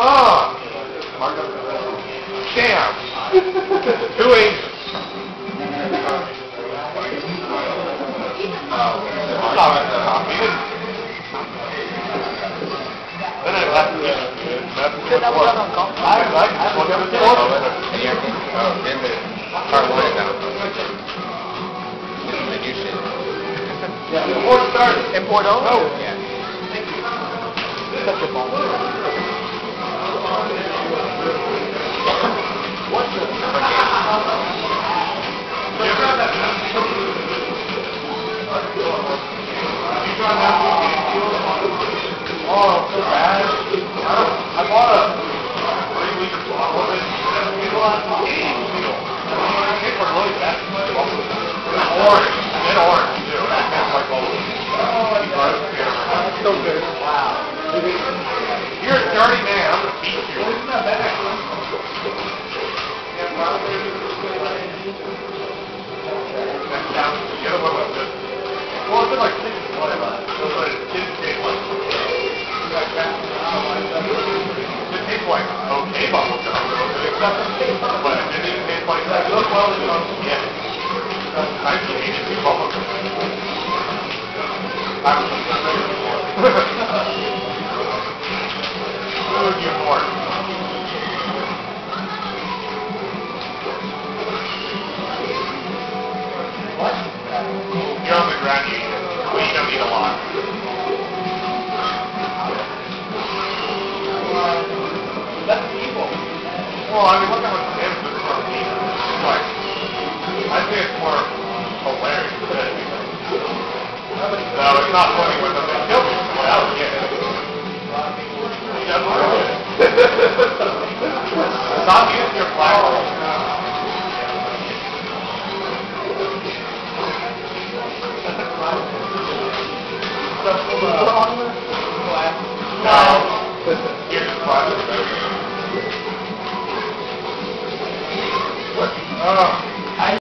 Ah! Damn! Two aces. Stop it. He didn't. Then I left. That's Good, that was not on golf. I, I, I, well, that was the order. And you're, oh, then the part one out. The new shit. Before it started. In Bordeaux? Oh. Yeah. Such a ball. You're a dirty man. I'm gonna beat you. It's not bad. That's down. The other one was just. Well, it's been like whatever. It like. It tastes like okay. But it like that. Look well. Yeah. No, it's not funny when they kill me. Stop using your flag.